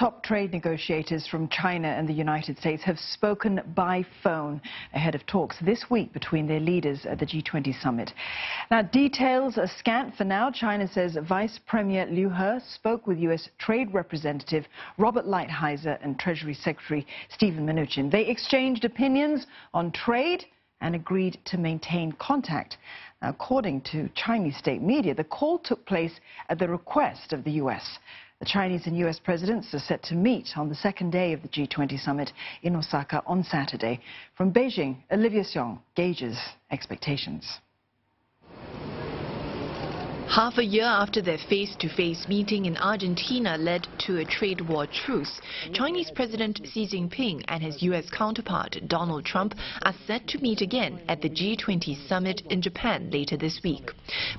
Top trade negotiators from China and the United States have spoken by phone ahead of talks this week between their leaders at the G20 summit. Now, details are scant for now. China says Vice Premier Liu He spoke with U.S. Trade Representative Robert Lighthizer and Treasury Secretary Steven Mnuchin. They exchanged opinions on trade and agreed to maintain contact. According to Chinese state media, the call took place at the request of the U.S. The Chinese and U.S. presidents are set to meet on the second day of the G20 summit in Osaka on Saturday. From Beijing, Olivia Siong gauges expectations. Half a year after their face-to-face -face meeting in Argentina led to a trade war truce, Chinese President Xi Jinping and his U.S. counterpart Donald Trump are set to meet again at the G20 summit in Japan later this week.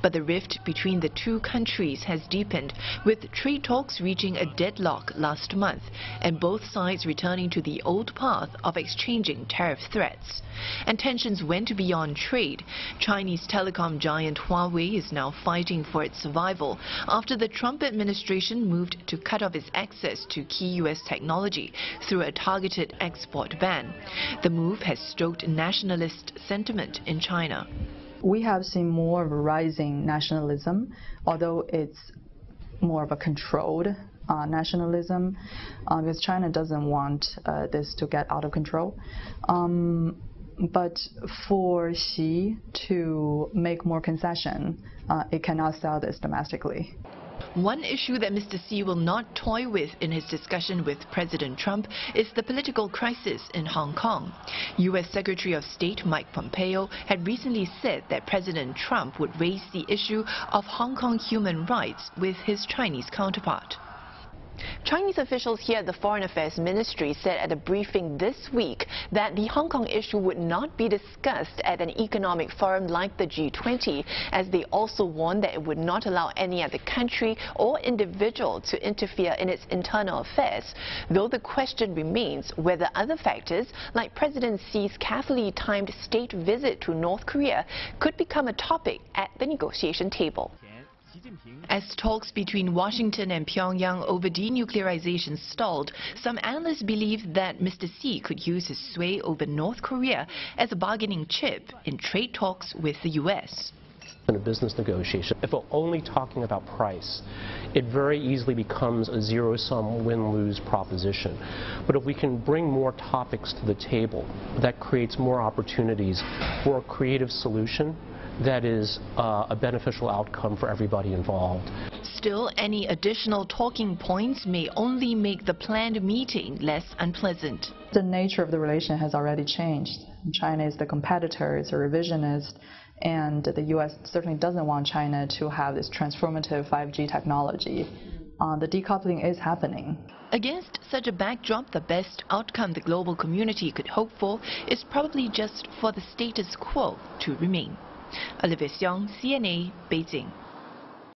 But the rift between the two countries has deepened, with trade talks reaching a deadlock last month and both sides returning to the old path of exchanging tariff threats. And tensions went beyond trade. Chinese telecom giant Huawei is now fighting fighting for its survival after the Trump administration moved to cut off its access to key U.S. technology through a targeted export ban. The move has stoked nationalist sentiment in China. We have seen more of a rising nationalism, although it's more of a controlled uh, nationalism uh, because China doesn't want uh, this to get out of control. Um, but for Xi to make more concession, uh, it cannot sell this domestically. One issue that Mr. Xi will not toy with in his discussion with President Trump is the political crisis in Hong Kong. U.S. Secretary of State Mike Pompeo had recently said that President Trump would raise the issue of Hong Kong human rights with his Chinese counterpart. Chinese officials here at the Foreign Affairs Ministry said at a briefing this week that the Hong Kong issue would not be discussed at an economic forum like the G20, as they also warned that it would not allow any other country or individual to interfere in its internal affairs, though the question remains whether other factors, like President Xi's carefully timed state visit to North Korea, could become a topic at the negotiation table. As talks between Washington and Pyongyang over denuclearization stalled, some analysts believe that Mr. Xi could use his sway over North Korea as a bargaining chip in trade talks with the U.S. In a business negotiation, if we're only talking about price, it very easily becomes a zero-sum win-lose proposition. But if we can bring more topics to the table, that creates more opportunities for a creative solution that is uh, a beneficial outcome for everybody involved. Still, any additional talking points may only make the planned meeting less unpleasant. The nature of the relation has already changed. China is the competitor, it's a revisionist, and the U.S. certainly doesn't want China to have this transformative 5G technology. Uh, the decoupling is happening. Against such a backdrop, the best outcome the global community could hope for is probably just for the status quo to remain. Olivia Siong, CNA, Beijing.